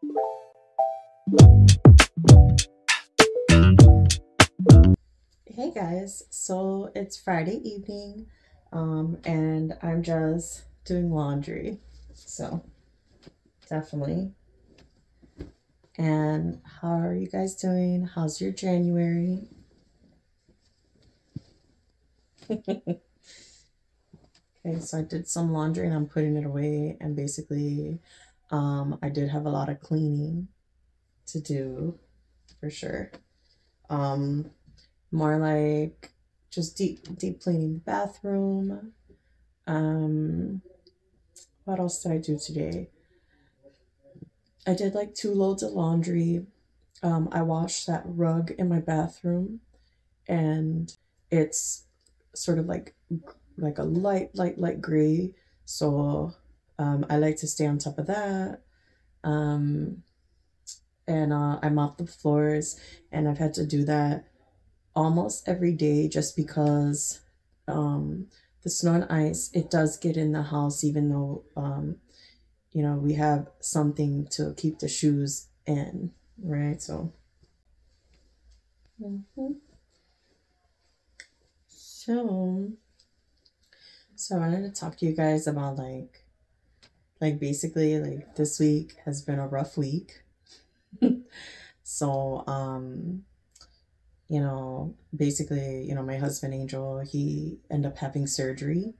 Hey guys, so it's Friday evening, um, and I'm just doing laundry. So, definitely. And how are you guys doing? How's your January? okay, so I did some laundry and I'm putting it away, and basically, um, I did have a lot of cleaning to do for sure. Um, more like just deep deep cleaning the bathroom. Um, what else did I do today? I did like two loads of laundry. Um, I washed that rug in my bathroom, and it's sort of like like a light light light gray. So um, I like to stay on top of that. Um, and uh, I mop the floors, and I've had to do that almost every day just because um, the snow and ice it does get in the house even though um, you know we have something to keep the shoes in right so mm-hmm. so so i wanted to talk to you guys about like like basically like this week has been a rough week so um you know, basically, you know, my husband Angel, he ended up having surgery.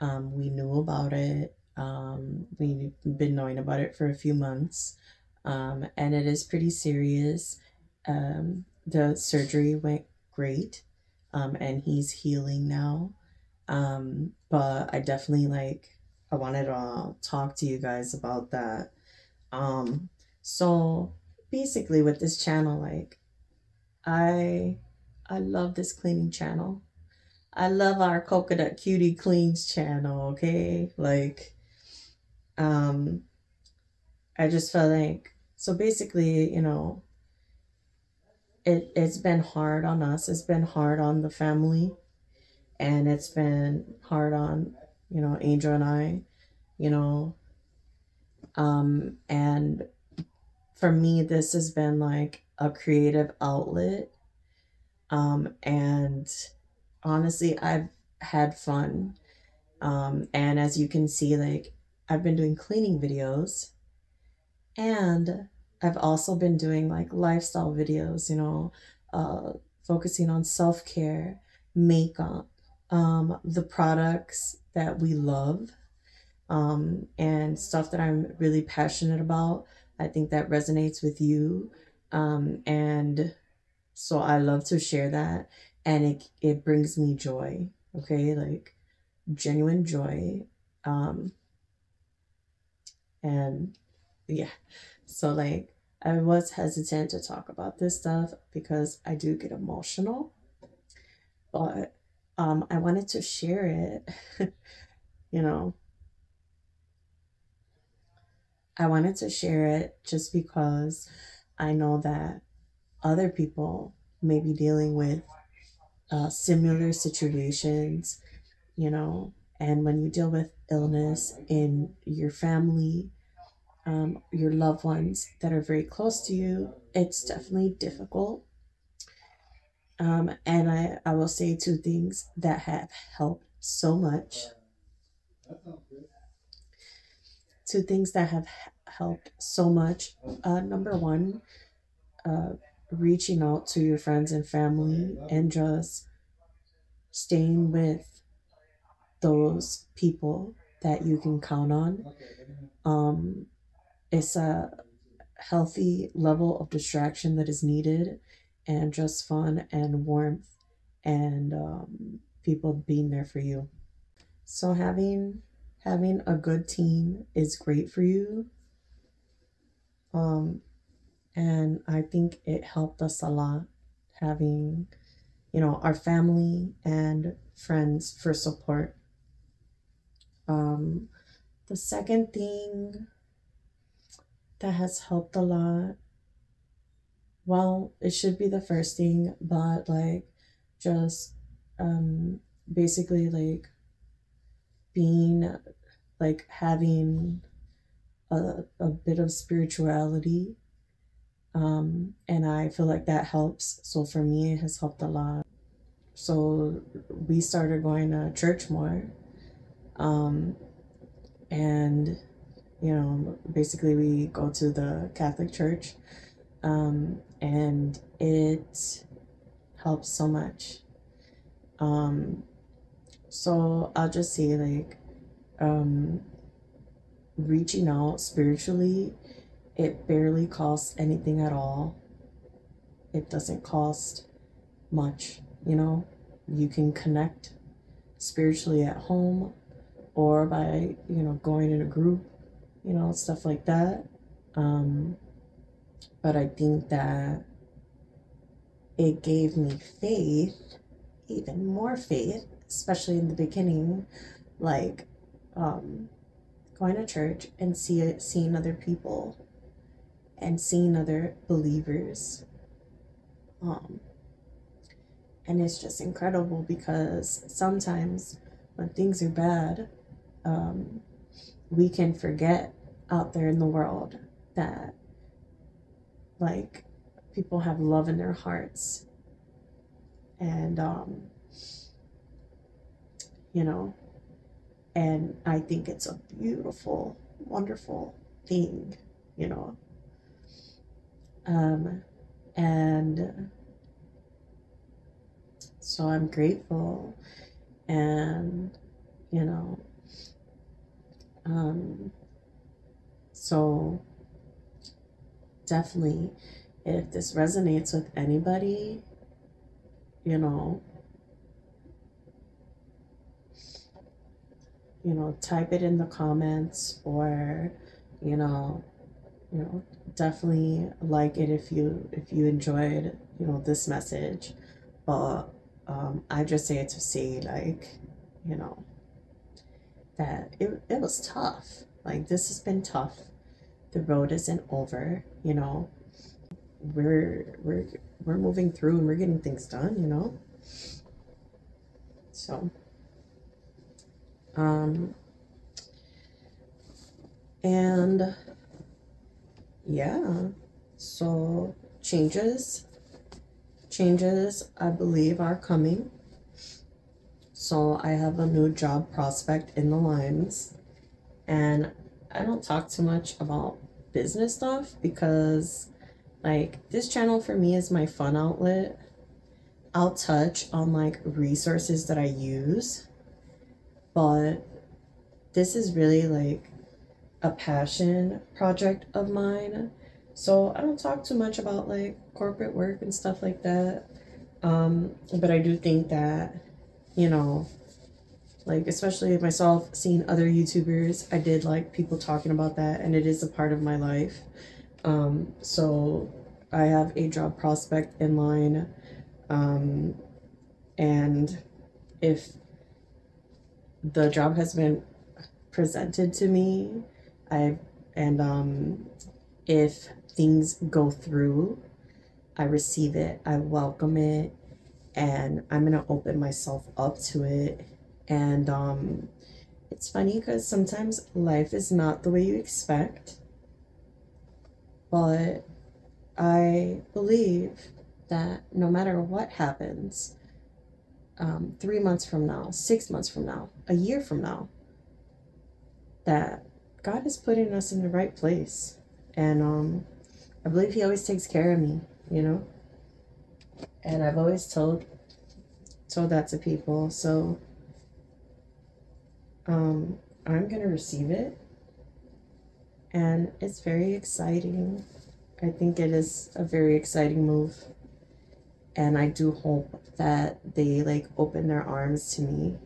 Um, we knew about it. Um, we've been knowing about it for a few months. Um, and it is pretty serious. Um, the surgery went great. Um, and he's healing now. Um, but I definitely like I wanted to talk to you guys about that. Um, so basically with this channel, like I I love this cleaning channel. I love our coconut cutie cleans channel, okay? Like um I just felt like so basically, you know, it it's been hard on us. It's been hard on the family and it's been hard on, you know, Angel and I, you know. Um and for me this has been like a creative outlet. Um, and honestly, I've had fun. Um, and as you can see, like I've been doing cleaning videos and I've also been doing like lifestyle videos, you know, uh, focusing on self care, makeup, um, the products that we love, um, and stuff that I'm really passionate about. I think that resonates with you. Um, and so I love to share that and it, it brings me joy. Okay. Like genuine joy. Um, and yeah, so like I was hesitant to talk about this stuff because I do get emotional, but um, I wanted to share it, you know. I wanted to share it just because I know that other people may be dealing with uh, similar situations, you know, and when you deal with illness in your family, um, your loved ones that are very close to you, it's definitely difficult. Um, and I, I will say two things that have helped so much. Two things that have helped so much. Uh, number one, uh, reaching out to your friends and family and just staying with those people that you can count on. Um, it's a healthy level of distraction that is needed and just fun and warmth and um, people being there for you. So having having a good team is great for you. Um, and I think it helped us a lot having, you know, our family and friends for support. Um, the second thing that has helped a lot, well, it should be the first thing, but like just um, basically like being like having a, a bit of spirituality. Um, and I feel like that helps. So for me, it has helped a lot. So we started going to church more. Um, and, you know, basically we go to the Catholic Church. Um, and it helps so much. Um, so I'll just say, like, um, reaching out spiritually, it barely costs anything at all. It doesn't cost much, you know. You can connect spiritually at home or by, you know, going in a group, you know, stuff like that. Um, but I think that it gave me faith, even more faith, especially in the beginning, like um, going to church and see it, seeing other people and seeing other believers. Um, and it's just incredible because sometimes when things are bad, um, we can forget out there in the world that like people have love in their hearts. And um you know and i think it's a beautiful wonderful thing you know. Um and so i'm grateful and you know um so definitely if this resonates with anybody, you know, you know, type it in the comments or, you know, you know, definitely like it if you if you enjoyed, you know, this message. But um I just say it to say like, you know, that it it was tough. Like this has been tough the road isn't over, you know. We're we're we're moving through and we're getting things done, you know. So um and yeah, so changes changes I believe are coming. So I have a new job prospect in the lines and I don't talk too much about business stuff because like this channel for me is my fun outlet. I'll touch on like resources that I use, but this is really like a passion project of mine. So I don't talk too much about like corporate work and stuff like that. Um, but I do think that, you know, like especially myself seeing other youtubers i did like people talking about that and it is a part of my life. Um so i have a job prospect in line um and if the job has been presented to me i and um if things go through i receive it i welcome it and i'm gonna open myself up to it and um, it's funny because sometimes life is not the way you expect. But I believe that no matter what happens, um, three months from now, six months from now, a year from now, that God is putting us in the right place. And um, I believe He always takes care of me, you know? And I've always told told that to people. So um, I'm going to receive it. And it's very exciting. I think it is a very exciting move. And I do hope that they like open their arms to me.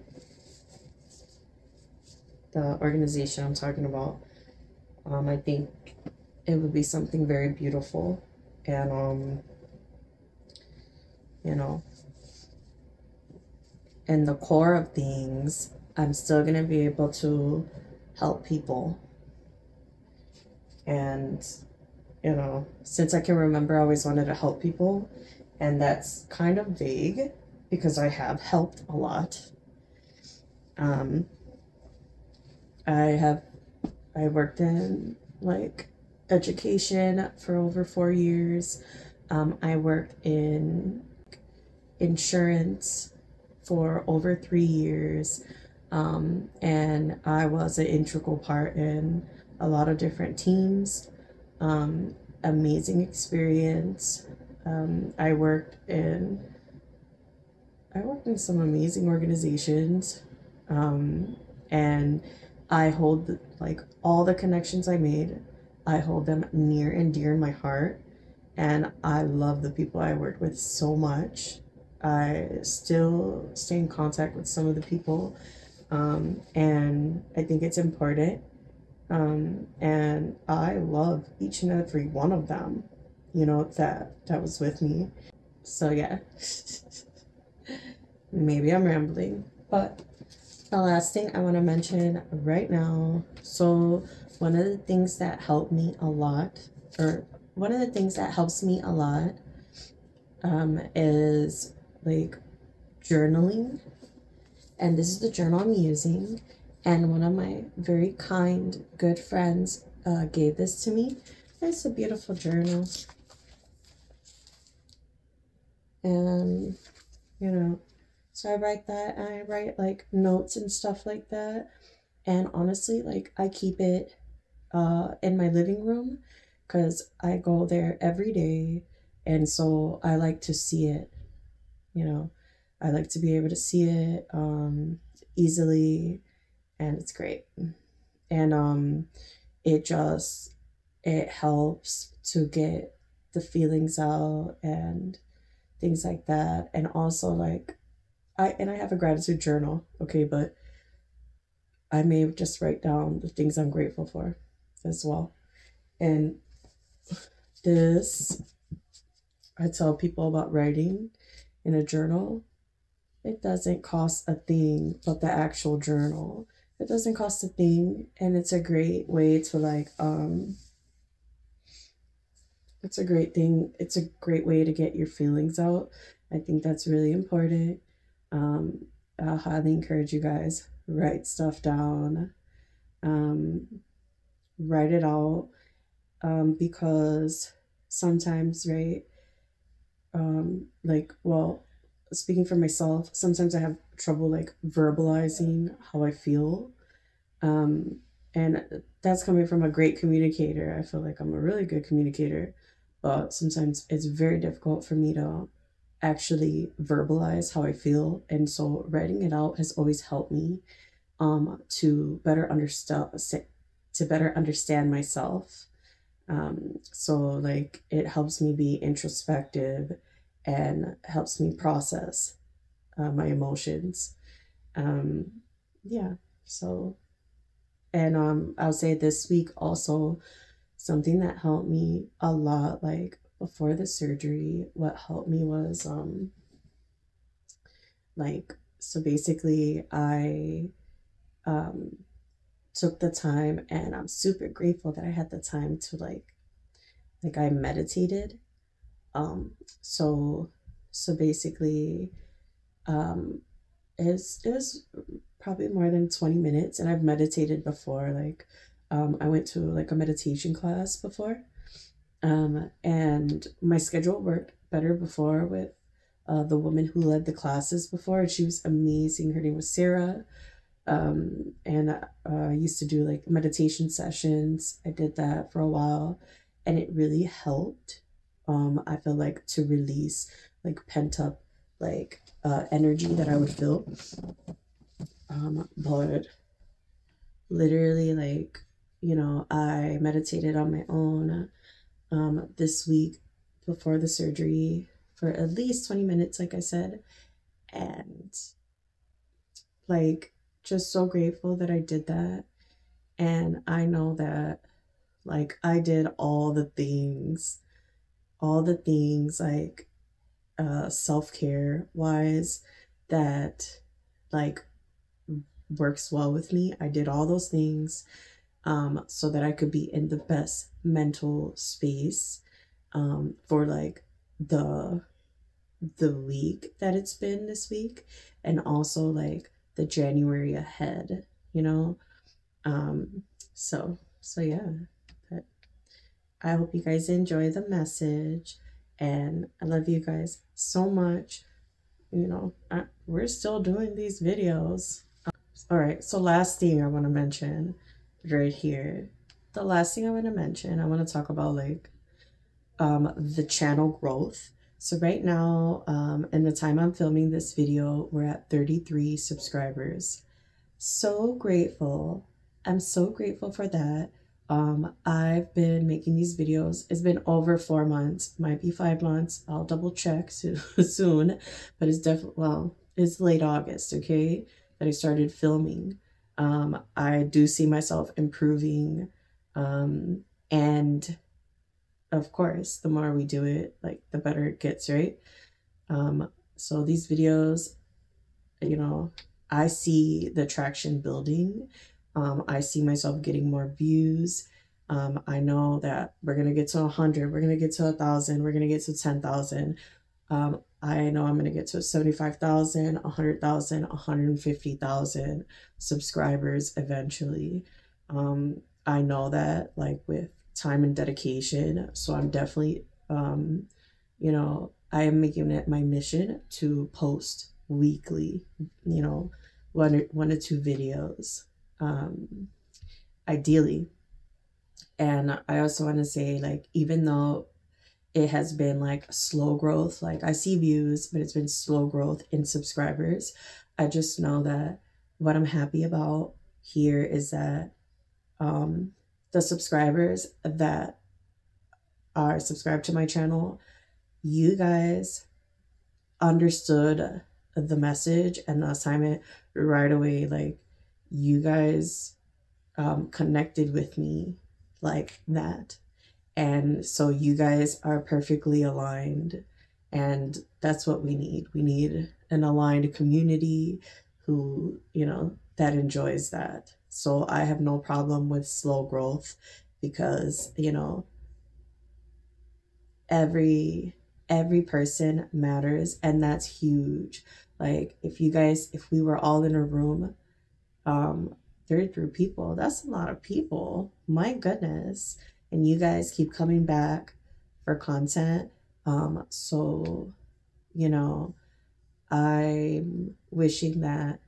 The organization I'm talking about. Um, I think it would be something very beautiful. And, um, you know, and the core of things I'm still going to be able to help people. And, you know, since I can remember, I always wanted to help people. And that's kind of vague because I have helped a lot. Um, I have, I worked in like education for over four years. Um, I worked in insurance for over three years. Um, and I was an integral part in a lot of different teams. Um, amazing experience. Um, I worked in I worked in some amazing organizations, um, and I hold like all the connections I made. I hold them near and dear in my heart, and I love the people I worked with so much. I still stay in contact with some of the people, um, and I think it's important. Um, and I love each and every one of them, you know, that that was with me. So yeah. maybe I'm rambling, but the last thing I want to mention right now. So, one of the things that helped me a lot, or one of the things that helps me a lot, um, is like journaling. And this is the journal I'm using. And one of my very kind, good friends uh, gave this to me. It's a beautiful journal. And, you know, so I write that and I write like notes and stuff like that. And honestly, like I keep it uh, in my living room because I go there every day. And so I like to see it, you know, I like to be able to see it um, easily and it's great. And um, it just, it helps to get the feelings out and things like that. And also like I and I have a gratitude journal, okay, but I may just write down the things I'm grateful for as well. And this I tell people about writing in a journal. It doesn't cost a thing, but the actual journal. It doesn't cost a thing and it's a great way to like um it's a great thing. It's a great way to get your feelings out. I think that's really important. Um, I highly encourage you guys write stuff down, um, write it out, um, because sometimes, right, um, like, well, speaking for myself, sometimes I have trouble like verbalizing how I feel. Um, and that's coming from a great communicator. I feel like I'm a really good communicator, but sometimes it's very difficult for me to actually verbalize how I feel. And so writing it out has always helped me um, to better understand to better understand myself. Um, so like it helps me be introspective and helps me process uh, my emotions. Um, yeah. So, and um, I'll say this week also something that helped me a lot, like before the surgery, what helped me was um like so basically I um took the time and I'm super grateful that I had the time to like like I meditated. Um so so basically um it's it was probably more than 20 minutes and I've meditated before like um I went to like a meditation class before um, and my schedule worked better before with uh, the woman who led the classes before. and She was amazing. Her name was Sarah. Um, and uh, I used to do like meditation sessions. I did that for a while and it really helped. Um, I feel like to release like pent up like uh, energy that I would feel. Um, but literally, like, you know, I meditated on my own um, this week before the surgery for at least 20 minutes, like I said. And like, just so grateful that I did that. And I know that, like, I did all the things, all the things, like, uh, self care wise, that, like, works well with me. I did all those things um, so that I could be in the best mental space um, for like the the week that it's been this week and also like the January ahead, you know. Um, so so yeah, I hope you guys enjoy the message. And I love you guys so much. You know, I, we're still doing these videos. All right, so last thing I want to mention right here. The last thing I want to mention, I want to talk about like um, the channel growth. So right now, um, in the time I'm filming this video, we're at 33 subscribers. So grateful. I'm so grateful for that. Um, I've been making these videos. It's been over four months, might be five months. I'll double check soon, but it's definitely, well, it's late August, okay, that I started filming. Um, I do see myself improving. Um, and of course, the more we do it, like the better it gets, right? Um, so these videos, you know, I see the traction building. Um, I see myself getting more views. Um, I know that we're gonna get to 100, we're gonna get to a thousand, we're gonna get to 10,000. Um, I know I'm gonna get to 75,000, 100,000, 150,000 subscribers eventually. Um, I know that like with time and dedication. So I'm definitely, um, you know, I am making it my mission to post weekly, you know, one or, one or two videos, um, ideally. And I also want to say, like, even though it has been like slow growth, like I see views, but it's been slow growth in subscribers. I just know that what I'm happy about here is that um, the subscribers that are subscribed to my channel, you guys understood the message and the assignment right away. Like, you guys um, connected with me like that. And so you guys are perfectly aligned. And that's what we need. We need an aligned community who, you know, that enjoys that. So I have no problem with slow growth because, you know, every every person matters and that's huge. Like if you guys if we were all in a room um 33 people, that's a lot of people. My goodness. And you guys keep coming back for content. Um so, you know, I'm wishing that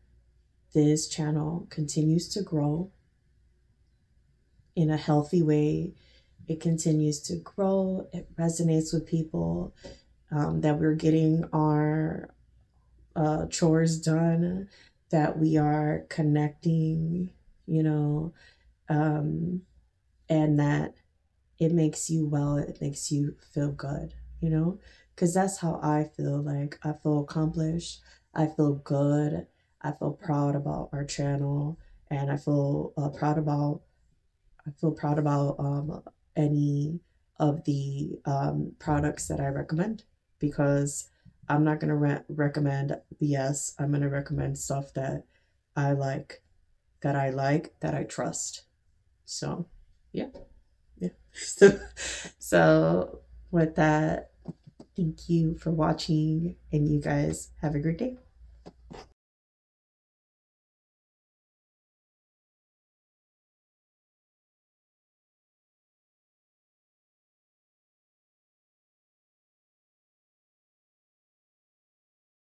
this channel continues to grow in a healthy way. It continues to grow. It resonates with people um, that we're getting our uh, chores done, that we are connecting, you know, um, and that it makes you well, it makes you feel good, you know, because that's how I feel like I feel accomplished, I feel good, I feel proud about our channel and I feel uh, proud about I feel proud about um, any of the um, products that I recommend because I'm not going to re- recommend BS. I'm going to recommend stuff that I like, that I like, that I trust. So, yeah. Yeah. So, so with that, thank you for watching and you guys have a great day.